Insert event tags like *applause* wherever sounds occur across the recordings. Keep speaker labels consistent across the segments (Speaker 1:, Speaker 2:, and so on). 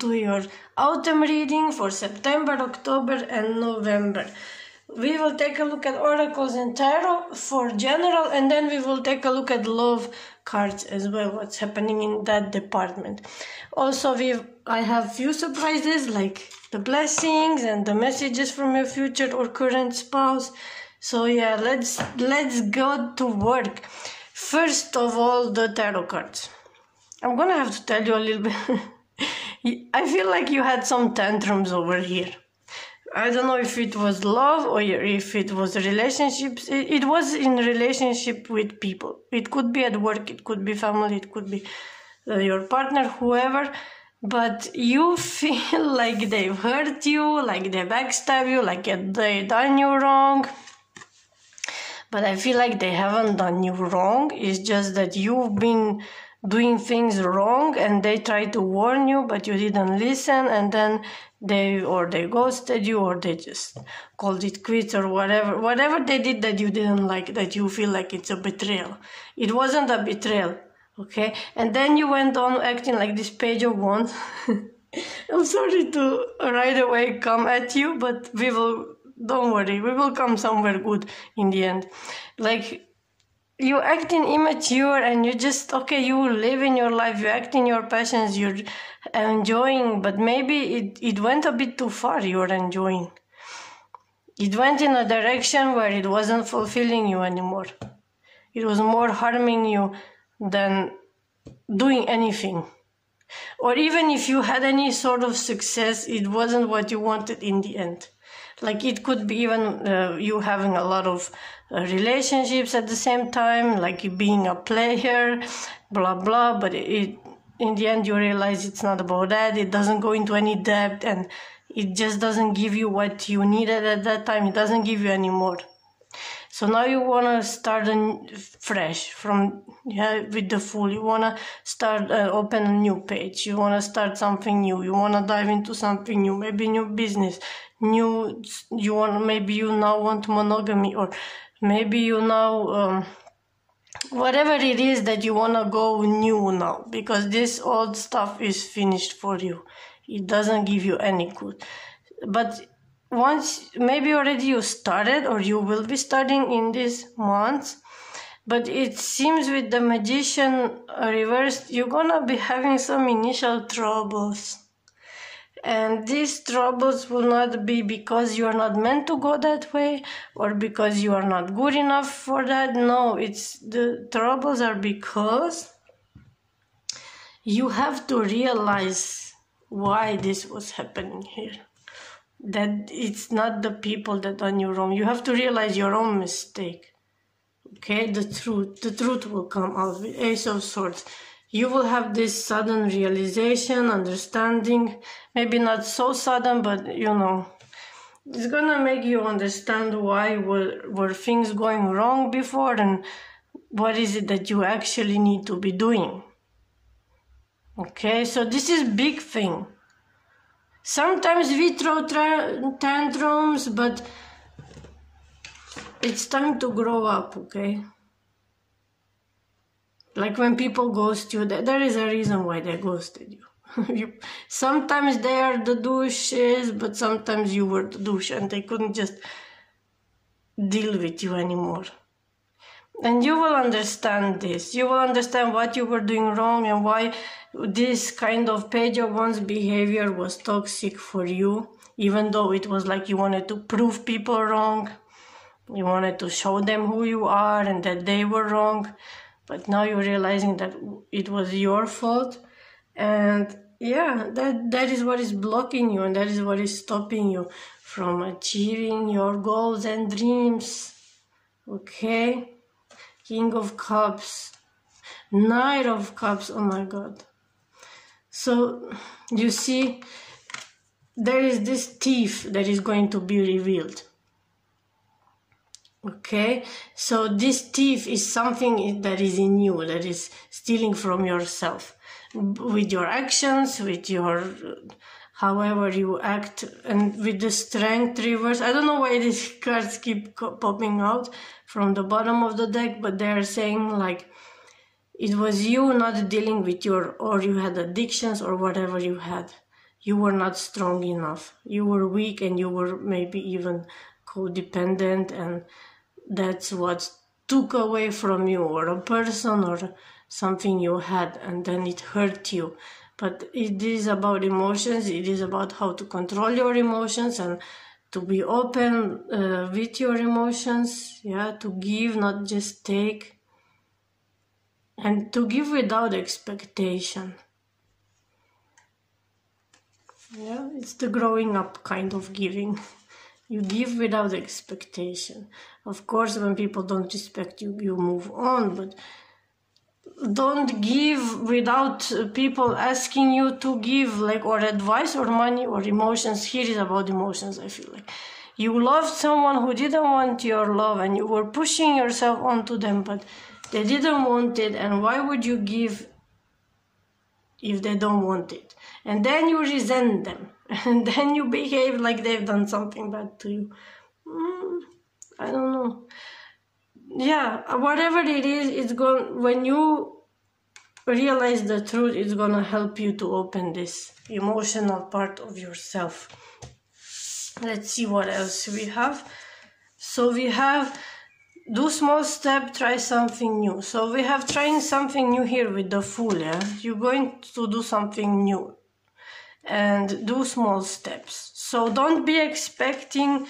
Speaker 1: to your autumn reading for September, October, and November. We will take a look at oracles and tarot for general, and then we will take a look at love cards as well. What's happening in that department? Also, we I have few surprises like the blessings and the messages from your future or current spouse. So yeah, let's let's go to work. First of all, the tarot cards. I'm gonna have to tell you a little bit. *laughs* I feel like you had some tantrums over here. I don't know if it was love or if it was relationships. It, was in relationship with people. It could be at work, it could be family, it could be uh, your partner, whoever but you *laughs* feel like they've hurt you, like they backstab you, like they done you wrong. But I feel like they haven't done you wrong. It's just that you've been doing things wrong and they tried to warn you, but you didn't listen, and then they or they ghosted you or they just called it quits or whatever. Whatever they did that you didn't like, that you feel like it's a betrayal. It wasn't a betrayal okay and then you went on acting like this page of wands *laughs* i'm sorry to right away come at you but we will don't worry we will come somewhere good in the end like you acting immature and you just okay you live in your life you act in your passions you're enjoying but maybe it, it went a bit too far you're enjoying it went in a direction where it wasn't fulfilling you anymore it was more harming you than doing anything. Or even if you had any sort of success, it wasn't what you wanted in the end. Like it could be even uh, you having a lot of uh, relationships at the same time, like being a player, blah blah. But it, in the end, you realize it's not about that. It doesn't go into any depth, and it just doesn't give you what you needed at that time. It doesn't give you any more. So now you want to start a fresh from yeah with the fool. You want to start uh, open a new page. You want to start something new. You want to dive into something new. Maybe new business. New. You want maybe you now want monogamy or maybe you now. Um, whatever it is that you want to go new now because this old stuff is finished for you it doesn't give you any good but once maybe already you started or you will be starting in this month but it seems with the magician uh, reversed you're gonna be having some initial troubles. And these troubles will not be because you are not meant to go that way or because you are not good enough for that. No it's the troubles are because you have to realize why this was happening here that it's not the people that done you wrong. You have to realize your own mistake. Okay, the truth, the truth will come out Ace of Swords. You will have this sudden realization, understanding, maybe not so sudden, but you know, it's gonna make you understand why were, were things going wrong before and what is it that you actually need to be doing. Okay, so this is big thing. Sometimes we throw tantrums, but it's time to grow up, okay? Like when people ghost you, there is a reason why they ghosted you. *laughs* you sometimes they are the douches, but sometimes you were the douche and they couldn't just deal with you anymore. And you will understand this. You will understand what you were doing wrong and why this kind of of wands behavior was toxic for you, even though it was like you wanted to prove people wrong. You wanted to show them who you are and that they were wrong. But now you're realizing that it was your fault. And yeah, that, that is what is blocking you and that is what is stopping you from achieving your goals and dreams. Okay? King of Cups, Knight of Cups, oh my god. So you see, there is this thief that is going to be revealed. Okay, so this thief is something that is in you, that is stealing from yourself. With your actions, with your however you act and with the strength reverse. I don't know why these cards keep popping out from the bottom of the deck but they're saying like it was you not dealing with your or you had addictions or whatever you had you were not strong enough. You were weak and you were maybe even codependent, and that's what took away from you, or a person, or something you had, and then it hurt you. But it is about emotions, it is about how to control your emotions and to be open uh, with your emotions, yeah, to give, not just take, and to give without expectation. Yeah, it's the growing up kind of giving. You give without expectation. Of course, when people don't respect you, you move on, but don't give without uh, people asking you to give, like, or advice or money or emotions. Here is about emotions, I feel like. You loved someone who didn't want your love and you were pushing yourself onto them, but they didn't want it, and why would you give if they don't want it? and then you resent them. *laughs* And then you behave like they've done something bad to you. Mm, i don't know. Yeah whatever it is it's going when you realize the truth it's gonna help you to open this emotional part of yourself. Let's see what else we have. So we have do small step try something new so we have trying something new here with the fool yeah you're going to do something new and do small steps. So don't be expecting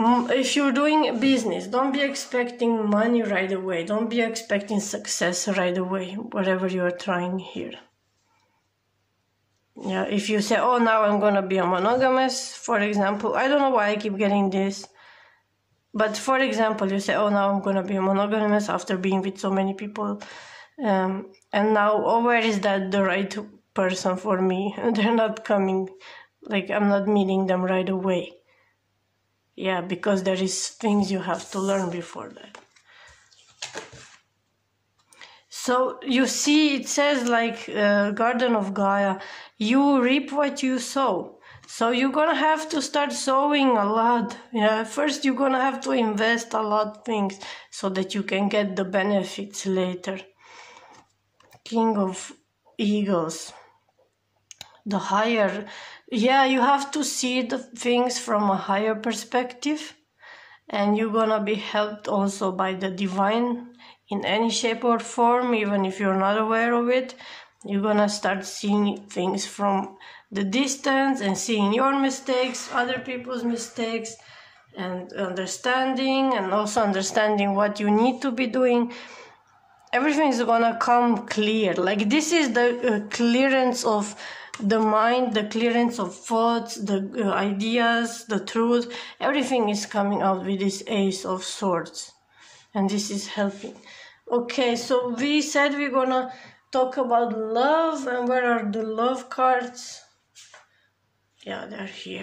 Speaker 1: if you're doing business, don't be expecting money right away. Don't be expecting success right away, whatever you're trying here. Yeah, if you say, oh, now I'm gonna be a monogamous, for example, I don't know why I keep getting this, but for example, you say, oh, now I'm gonna be monogamous after being with so many people, um, and now, oh, where is that the right person for me. *laughs* They're not coming, like I'm not meeting them right away. Yeah, because there is things you have to learn before that. So you see, it says like uh, Garden of Gaia, you reap what you sow. So you're gonna have to start sowing a lot. Yeah, first you're gonna have to invest a lot things so that you can get the benefits later. King of Eagles the higher yeah you have to see the things from a higher perspective and you're gonna be helped also by the divine in any shape or form even if you're not aware of it you're gonna start seeing things from the distance and seeing your mistakes other people's mistakes and understanding and also understanding what you need to be doing everything is gonna come clear like this is the uh, clearance of the mind, the clearance of thoughts, the uh, ideas, the truth, everything is coming out with this Ace of Swords. And this is helping. Okay, so we said we're gonna talk about love, and where are the love cards? Yeah, they're here.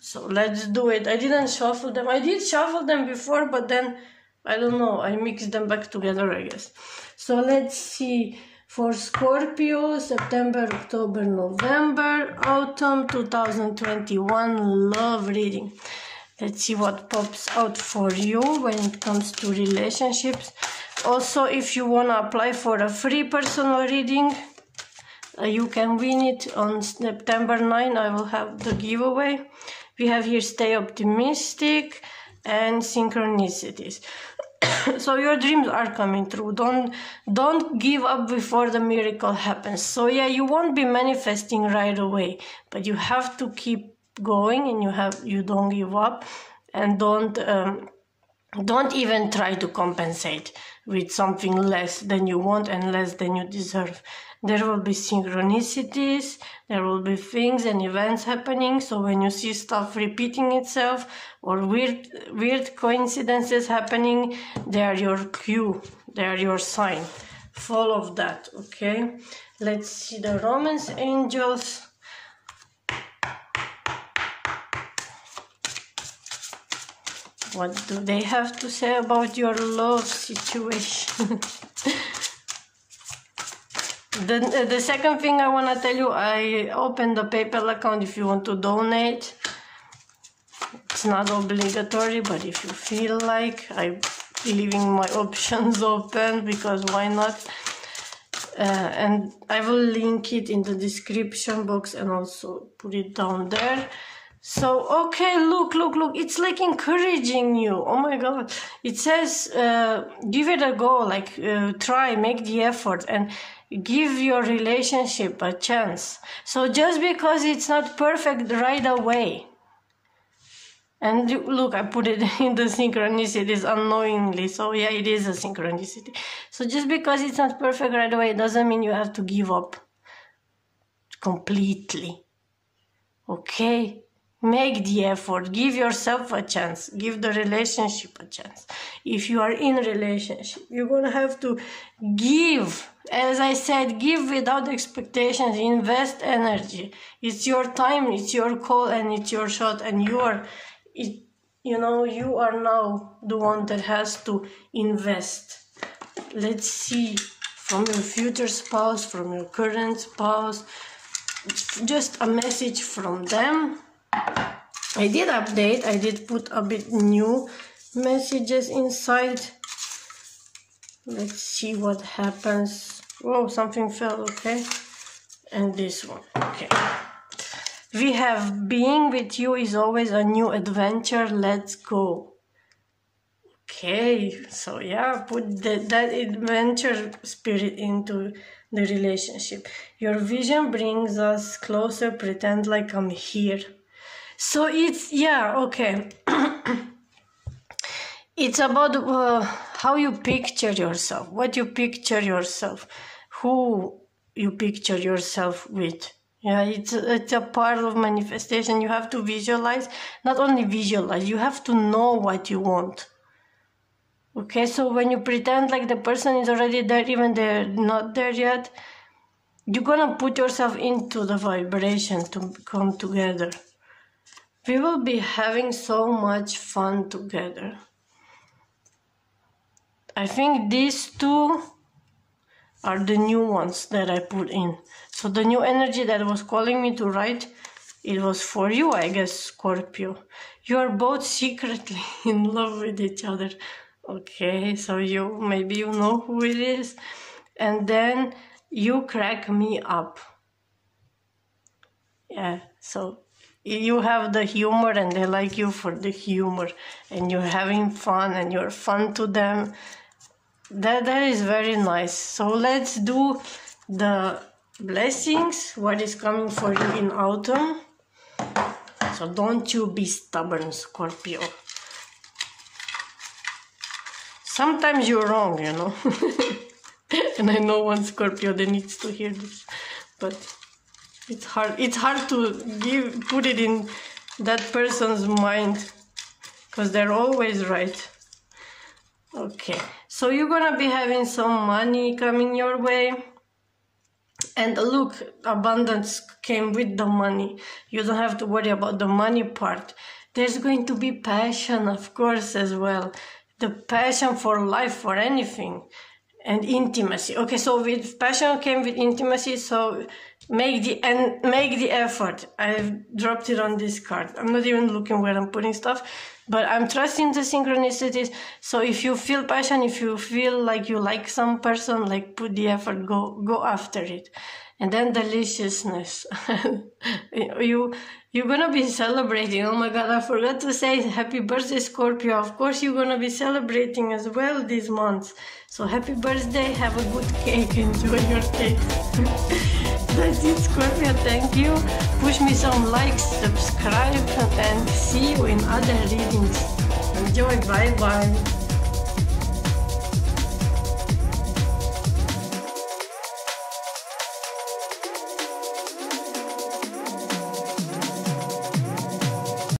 Speaker 1: So let's do it. I didn't shuffle them. I did shuffle them before, but then I don't know. I mixed them back together, I guess. So let's see for Scorpio, September, October, November, autumn 2021 love reading. Let's see what pops out for you when it comes to relationships. Also, if you want to apply for a free personal reading, uh, you can win it on September 9. I will have the giveaway. We have here Stay Optimistic and Synchronicities. *coughs* so your dreams are coming true don't don't give up before the miracle happens so yeah you won't be manifesting right away but you have to keep going and you have you don't give up and don't um, don't even try to compensate with something less than you want and less than you deserve there will be synchronicities, there will be things and events happening. So when you see stuff repeating itself or weird, weird coincidences happening, they are your cue, they are your sign. Follow that, okay? Let's see the romance angels. What do they have to say about your love situation? *laughs* The, the second thing I want to tell you, I opened the PayPal account if you want to donate. It's not obligatory, but if you feel like, I'm leaving my *laughs* options open because why not? uh, and I will link it in the description box and also put it down there. So, okay, look, look, look, it's like encouraging you. Oh my God. It says, uh, give it a go, like, uh, try, make the effort and give your relationship a chance. So just because it's not perfect right away, and look, I put it *laughs* in the synchronicities unknowingly. So yeah, it is a synchronicity. So just because it's not perfect right away doesn't mean you have to give up completely. Okay? Make the effort. Give yourself a chance. Give the relationship a chance. If you are in relationship, you're gonna have to give. As I said, give without expectations. Invest energy. It's your time. It's your call, and it's your shot. And you are it, you know you are now the one that has to invest let's see from your future spouse from your current spouse just a message from them i did update i did put a bit new messages inside let's see what happens oh something fell okay and this one okay we have being with you is always a new adventure. Let's go. Okay, so yeah, put the, that adventure spirit into the relationship. Your vision brings us closer, pretend like I'm here. So it's, yeah, okay. *coughs* it's about uh, how you picture yourself, what you picture yourself, who you picture yourself with. Yeah, it's it's a part of manifestation. You have to visualize, not only visualize, you have to know what you want. Okay, so when you pretend like the person is already there, even they're not there yet, you're gonna put yourself into the vibration to come together. We will be having so much fun together. I think these two are the new ones that I put in. So the new energy that was calling me to write, it was for you, I guess, Scorpio. You are both secretly *laughs* in love with each other. Okay, so you maybe you know who it is. And then you crack me up. Yeah, so you have the humor and they like you for the humor and you're having fun and you're fun to them. That that is very nice. So let's do the blessings what is coming for you in autumn. So don't you be stubborn scorpio. Sometimes you're wrong you know. *laughs* And i know one scorpio that needs to hear this but it's hard it's hard to give put it in that person's mind because they're always right. Okay so you're gonna be having some money coming your way. And look abundance came with the money. You don't have to worry about the money part. There's going to be passion of course as well. The passion for life for anything. And intimacy. Okay so with passion came with intimacy so make the and make the effort. I've dropped it on this card. I'm not even looking where i'm putting stuff but i'm trusting the synchronicities. So if you feel passion if you feel like you like some person like put the effort go go after it. And then deliciousness. *laughs* You you're gonna be celebrating. Oh my god i forgot to say happy birthday scorpio. Of course you're gonna be celebrating as well this month. So happy birthday. Have a good cake. Enjoy your cake *laughs* that's it scorpio thank you. Push me some likes subscribe and see you in other readings. Enjoy bye bye